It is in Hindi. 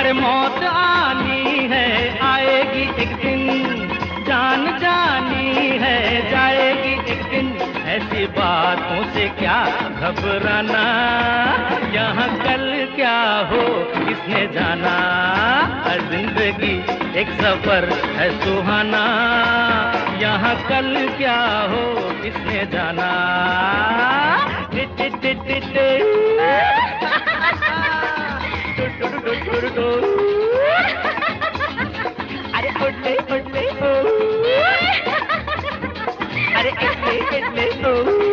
अरे मौत आनी है, आएगी एक दिन, जान जानी है, जाएगी एक दिन। ऐसी बातों से क्या घबराना, यहाँ कल क्या हो, किसने जाना? हर ज़िंदगी एक सफ़र है सुहाना, यहाँ कल क्या हो, किसने जाना? टिट। अरे उठले उठले ओ अरे इतने इतने ओ